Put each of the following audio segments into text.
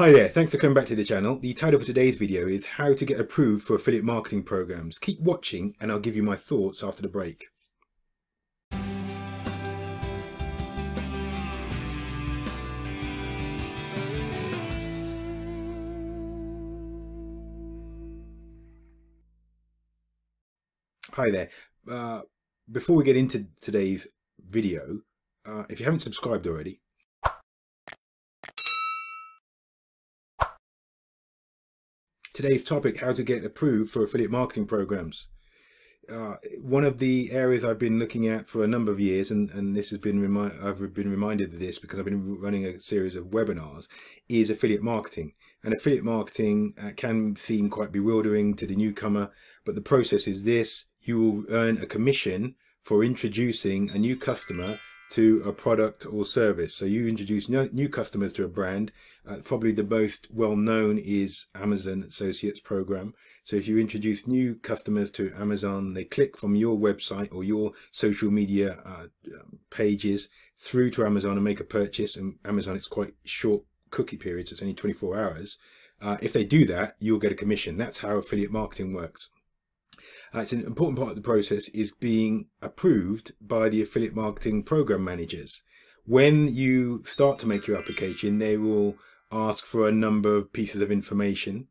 Hi there, thanks for coming back to the channel. The title for today's video is how to get approved for affiliate marketing programs. Keep watching and I'll give you my thoughts after the break. Hi there. Uh, before we get into today's video, uh, if you haven't subscribed already, today's topic, how to get approved for affiliate marketing programs. Uh, one of the areas I've been looking at for a number of years, and, and this has been remi I've been reminded of this because I've been running a series of webinars, is affiliate marketing. And affiliate marketing uh, can seem quite bewildering to the newcomer, but the process is this: you will earn a commission for introducing a new customer to a product or service. So you introduce new customers to a brand. Uh, probably the most well known is Amazon Associates program. So if you introduce new customers to Amazon, they click from your website or your social media uh, pages through to Amazon and make a purchase. And Amazon, it's quite short cookie periods. It's only 24 hours. Uh, if they do that, you'll get a commission. That's how affiliate marketing works. Uh, it's an important part of the process is being approved by the affiliate marketing program managers. When you start to make your application, they will ask for a number of pieces of information.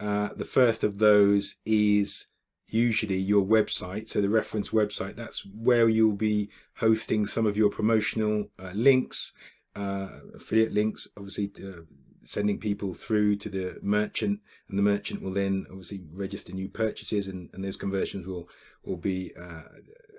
Uh, the first of those is usually your website. So the reference website, that's where you'll be hosting some of your promotional uh, links, uh, affiliate links, obviously to, sending people through to the merchant and the merchant will then obviously register new purchases and, and those conversions will will be uh,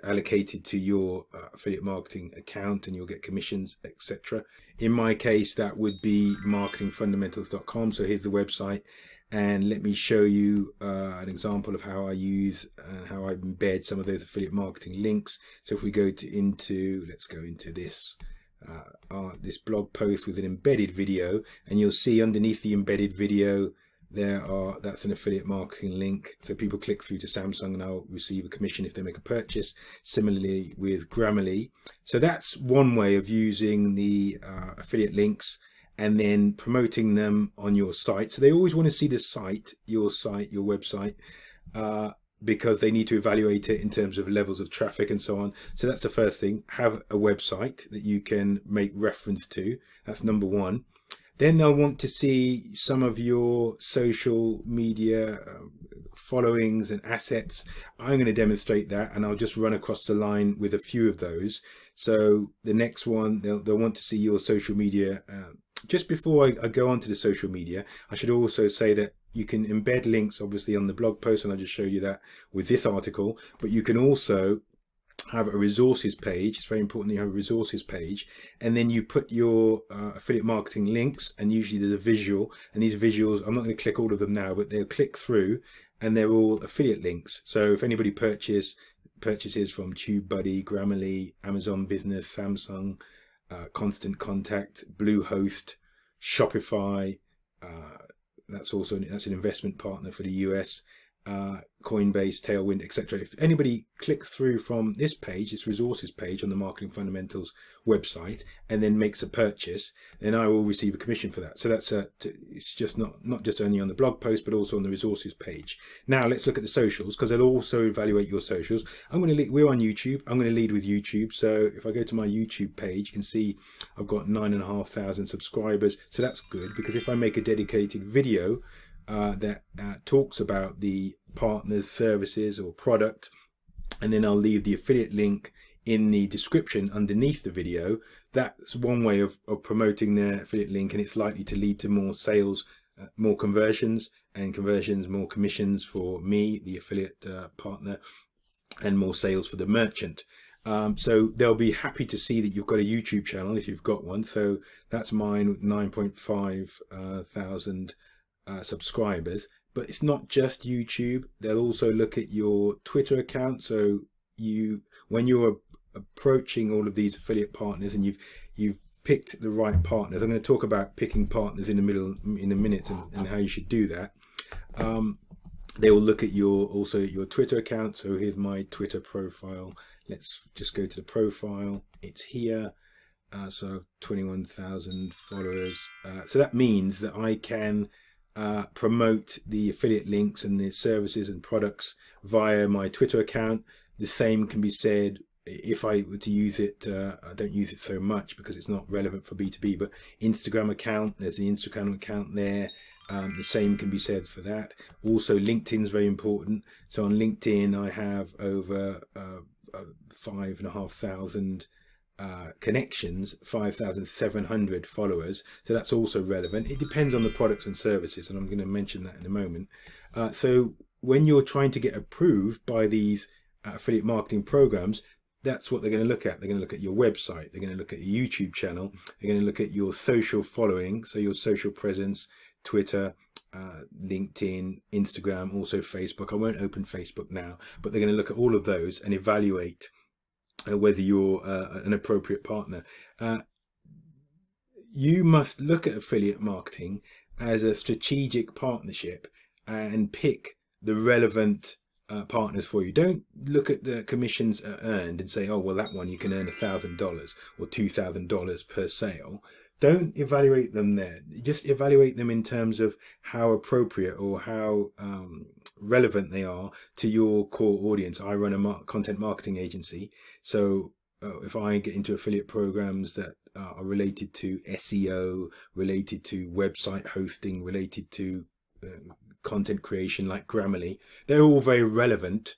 allocated to your uh, affiliate marketing account and you'll get commissions etc in my case that would be marketingfundamentals.com so here's the website and let me show you uh, an example of how I use and how I embed some of those affiliate marketing links. So if we go to into let's go into this uh, uh, this blog post with an embedded video and you'll see underneath the embedded video there are that's an affiliate marketing link. So people click through to Samsung and I'll receive a commission if they make a purchase. Similarly with Grammarly. So that's one way of using the uh, affiliate links and then promoting them on your site. So they always want to see the site your site your website. Uh, because they need to evaluate it in terms of levels of traffic and so on. So that's the first thing. Have a website that you can make reference to. That's number one. Then they'll want to see some of your social media uh, followings and assets. I'm going to demonstrate that and I'll just run across the line with a few of those. So the next one, they'll, they'll want to see your social media. Uh, just before I, I go on to the social media, I should also say that you can embed links obviously on the blog post and I just showed you that with this article but you can also have a resources page. It's very important that you have a resources page and then you put your uh, affiliate marketing links and usually there's a visual and these visuals I'm not going to click all of them now but they'll click through and they're all affiliate links. So if anybody purchase purchases from TubeBuddy, Grammarly, Amazon Business, Samsung, uh, Constant Contact, Bluehost, Shopify, uh, that's also that's an investment partner for the US uh, Coinbase, Tailwind, etc. If anybody clicks through from this page, this resources page on the Marketing Fundamentals website, and then makes a purchase, then I will receive a commission for that. So that's a, it's just not not just only on the blog post, but also on the resources page. Now let's look at the socials because they'll also evaluate your socials. I'm going to lead, we're on YouTube. I'm going to lead with YouTube. So if I go to my YouTube page, you can see I've got nine and a half thousand subscribers. So that's good because if I make a dedicated video uh, that uh, talks about the partner's services or product and then I'll leave the affiliate link in the description underneath the video. That's one way of, of promoting their affiliate link and it's likely to lead to more sales uh, more conversions and conversions more commissions for me the affiliate uh, partner and more sales for the merchant. Um, so they'll be happy to see that you've got a YouTube channel if you've got one. So that's mine with 9.5 uh, thousand uh, subscribers but it's not just youtube. They'll also look at your twitter account. So you when you're approaching all of these affiliate partners and you've you've picked the right partners i'm going to talk about picking partners in the middle in a minute and, and how you should do that. Um, they will look at your also your twitter account. So here's my twitter profile. Let's just go to the profile. It's here. Uh, so 21,000 followers. Uh, so that means that I can uh, promote the affiliate links and the services and products via my Twitter account. The same can be said if I were to use it, uh, I don't use it so much because it's not relevant for B2B, but Instagram account, there's the Instagram account there. Um, the same can be said for that. Also, LinkedIn is very important. So on LinkedIn, I have over uh, uh, five and a half thousand uh, connections, 5,700 followers. So that's also relevant. It depends on the products and services, and I'm going to mention that in a moment. Uh, so when you're trying to get approved by these uh, affiliate marketing programs, that's what they're going to look at. They're going to look at your website. They're going to look at your YouTube channel. They're going to look at your social following, so your social presence, Twitter, uh, LinkedIn, Instagram, also Facebook. I won't open Facebook now, but they're going to look at all of those and evaluate whether you're uh, an appropriate partner. Uh, you must look at affiliate marketing as a strategic partnership and pick the relevant uh, partners for you. Don't look at the commissions earned and say, oh, well, that one you can earn a $1,000 or $2,000 per sale. Don't evaluate them there. Just evaluate them in terms of how appropriate or how um, relevant they are to your core audience. I run a mar content marketing agency. So uh, if I get into affiliate programs that uh, are related to SEO, related to website hosting, related to uh, content creation like Grammarly, they're all very relevant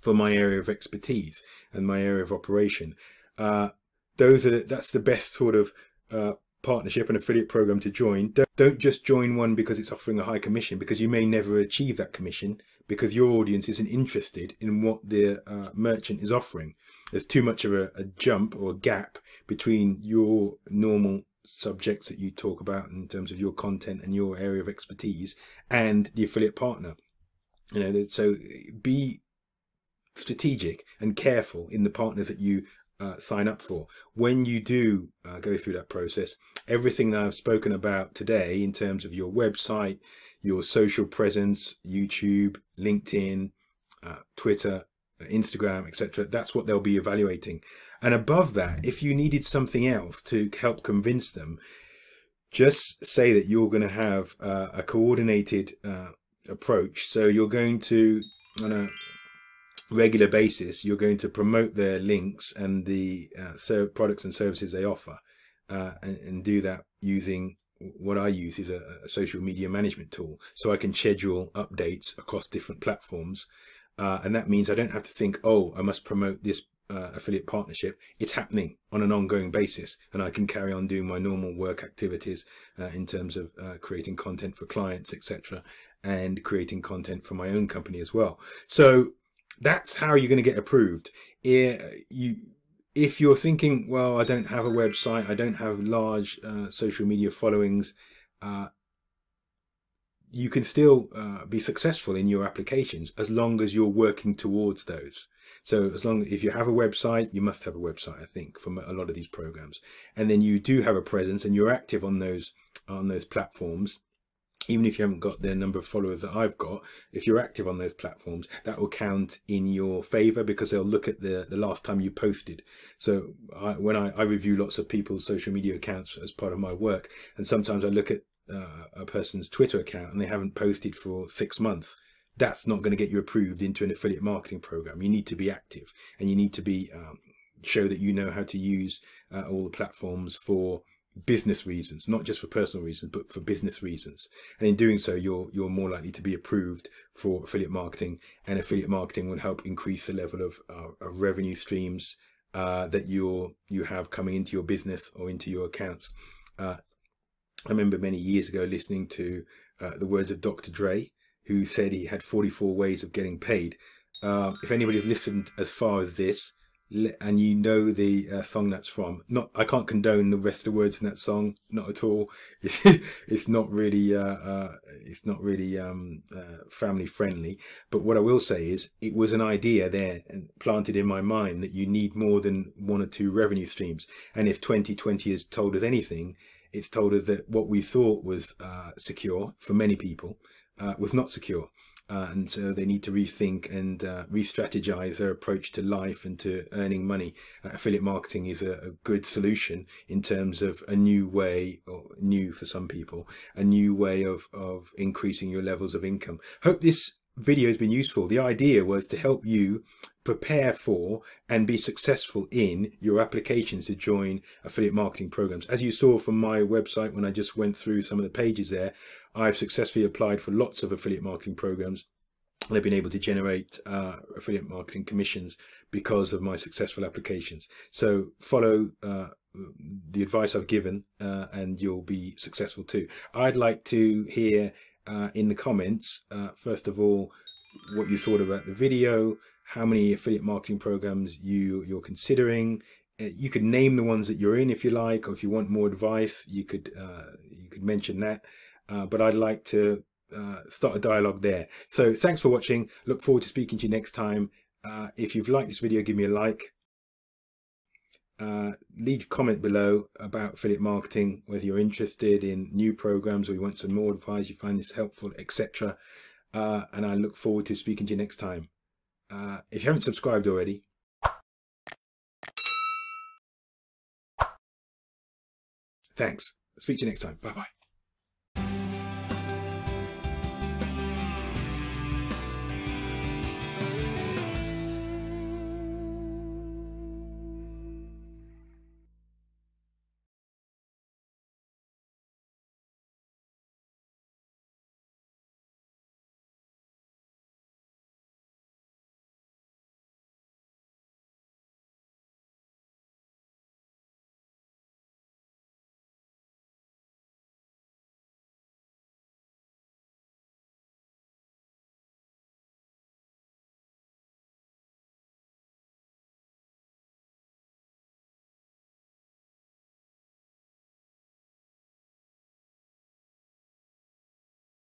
for my area of expertise and my area of operation. Uh, those are that's the best sort of uh, partnership and affiliate program to join. Don't, don't just join one because it's offering a high commission because you may never achieve that commission because your audience isn't interested in what the uh, merchant is offering. There's too much of a, a jump or gap between your normal subjects that you talk about in terms of your content and your area of expertise and the affiliate partner. You know, so be strategic and careful in the partners that you uh, sign up for. When you do uh, go through that process, everything that I've spoken about today in terms of your website, your social presence, YouTube, LinkedIn, uh, Twitter, Instagram, etc. That's what they'll be evaluating. And above that, if you needed something else to help convince them, just say that you're going to have uh, a coordinated uh, approach. So you're going to, regular basis, you're going to promote their links and the uh, products and services they offer, uh, and, and, do that using what I use is a, a, social media management tool. So I can schedule updates across different platforms. Uh, and that means I don't have to think, oh, I must promote this uh, affiliate partnership, it's happening on an ongoing basis, and I can carry on doing my normal work activities uh, in terms of uh, creating content for clients, etc., and creating content for my own company as well. So that's how you're going to get approved. You, if you're thinking, well, I don't have a website, I don't have large uh, social media followings, uh, you can still uh, be successful in your applications as long as you're working towards those. So as long if you have a website, you must have a website, I think, for a lot of these programs. And then you do have a presence and you're active on those on those platforms. Even if you haven't got the number of followers that I've got, if you're active on those platforms, that will count in your favor because they'll look at the, the last time you posted. So I, when I, I review lots of people's social media accounts as part of my work, and sometimes I look at uh, a person's Twitter account and they haven't posted for six months that's not going to get you approved into an affiliate marketing program. You need to be active and you need to be um, show that you know how to use uh, all the platforms for business reasons, not just for personal reasons, but for business reasons. And in doing so, you're you're more likely to be approved for affiliate marketing, and affiliate marketing will help increase the level of, uh, of revenue streams uh, that you're you have coming into your business or into your accounts. Uh, I remember many years ago listening to uh, the words of Dr. Dre, who said he had 44 ways of getting paid. Uh, if anybody's listened as far as this, and you know the uh, song that's from, not I can't condone the rest of the words in that song, not at all. It's, not really, uh, uh, it's not really um, uh, family friendly. But what I will say is, it was an idea there planted in my mind that you need more than one or two revenue streams. And if 2020 has told us anything, it's told us that what we thought was uh, secure for many people uh, was not secure. Uh, and so they need to rethink and uh, re-strategize their approach to life and to earning money. Uh, affiliate marketing is a, a, good solution in terms of a new way, or new for some people, a new way of, of increasing your levels of income. Hope this video has been useful. The idea was to help you prepare for and be successful in your applications to join affiliate marketing programs. As you saw from my website when I just went through some of the pages there, I've successfully applied for lots of affiliate marketing programs and I've been able to generate uh, affiliate marketing commissions because of my successful applications. So follow uh, the advice I've given uh, and you'll be successful too. I'd like to hear uh, in the comments, uh, first of all, what you thought about the video, how many affiliate marketing programs you, you're considering. Uh, you could name the ones that you're in if you like, or if you want more advice, you could, you could mention that. Uh, but I'd like to uh, start a dialogue there. So thanks for watching. Look forward to speaking to you next time. Uh, if you've liked this video, give me a like. Uh, leave a comment below about affiliate marketing, whether you're interested in new programs or you want some more advice, you find this helpful, etc. Uh, and I look forward to speaking to you next time. Uh, if you haven't subscribed already, thanks. Speak to you next time. Bye bye.